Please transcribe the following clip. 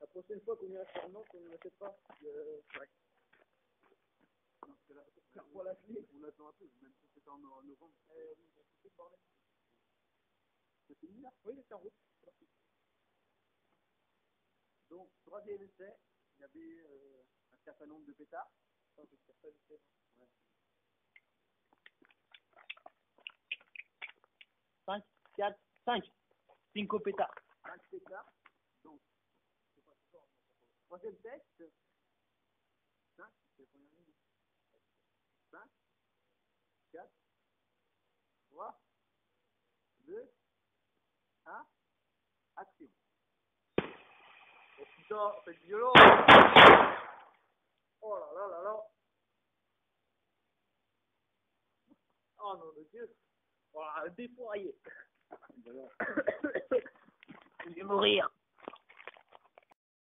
la prochaine fois qu'on ira sur Nantes, on n'achète pas. Euh, ouais. La. On attend un peu, même si c'était en novembre. Oui. C'est fini là Oui, c'est en route. Donc, troisième essai, il y avait euh, un certain nombre de pétards. Attends, je faire ça vite fait. 5, 4, 5. Cinco pétards. 5 pétards. Donc, troisième test. 5, c'est la première ligne. 5, 4, 3, 2, 1, action. Oh c'est violent. Oh là là là là. Oh non, de Dieu. Oh, défouraillé. Je vais mourir.